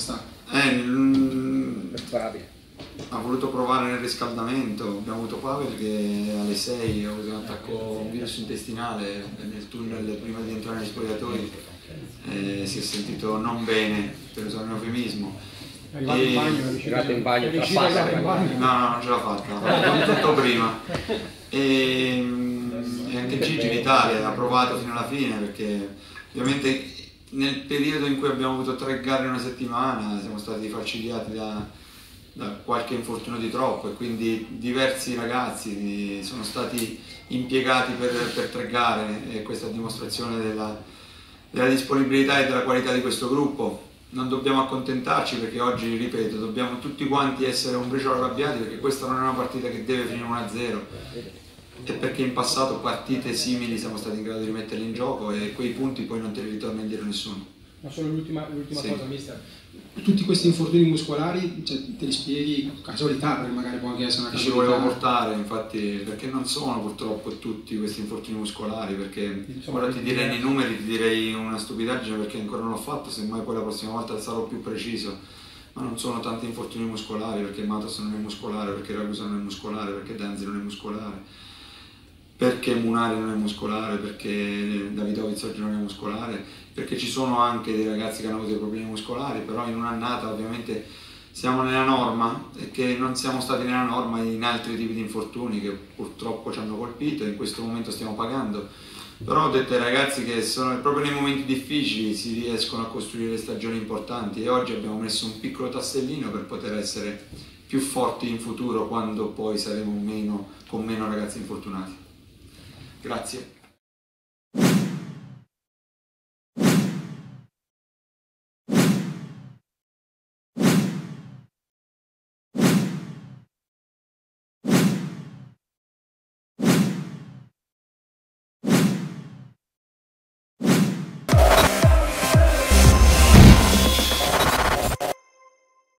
stato? Eh, mm, ha voluto provare nel riscaldamento, abbiamo avuto Pavel che alle 6 ha avuto un attacco, un virus intestinale nel tunnel prima di entrare negli spogliatoi, eh, si è sentito non bene, per usare un eufemismo. È arrivato in bagno, è arrivato in bagno, tra passa, in bagno. No, no, non ce l'ha fatta, l'ha fatto tutto prima. E, e anche Gigi in Italia ha provato fino alla fine perché ovviamente nel periodo in cui abbiamo avuto tre gare in una settimana siamo stati falcidiati da, da qualche infortunio di troppo e quindi diversi ragazzi sono stati impiegati per, per tre gare e questa è dimostrazione della, della disponibilità e della qualità di questo gruppo. Non dobbiamo accontentarci perché oggi, ripeto, dobbiamo tutti quanti essere un briciolo arrabbiati perché questa non è una partita che deve finire 1-0 e perché in passato partite simili siamo stati in grado di rimetterle in gioco e quei punti poi non te li ritorna indietro nessuno. Ma solo l'ultima, l'ultima sì. cosa, mister. Tutti questi infortuni muscolari, cioè, te li spieghi casualità, perché magari può anche essere una casualità. Ci volevo portare, infatti, perché non sono purtroppo tutti questi infortuni muscolari, perché Insomma, ora ti direi nei numeri, ti direi una stupidaggine perché ancora non l'ho fatto, semmai poi la prossima volta sarò più preciso. Ma non sono tanti infortuni muscolari, perché Matos non è muscolare, perché Ragusa non è muscolare, perché Danzi non è muscolare perché Munari non è muscolare, perché Davidovic oggi non è muscolare, perché ci sono anche dei ragazzi che hanno avuto dei problemi muscolari, però in un'annata ovviamente siamo nella norma e che non siamo stati nella norma in altri tipi di infortuni che purtroppo ci hanno colpito e in questo momento stiamo pagando. Però ho detto ai ragazzi che sono, proprio nei momenti difficili si riescono a costruire stagioni importanti e oggi abbiamo messo un piccolo tassellino per poter essere più forti in futuro quando poi saremo meno, con meno ragazzi infortunati. Grazie.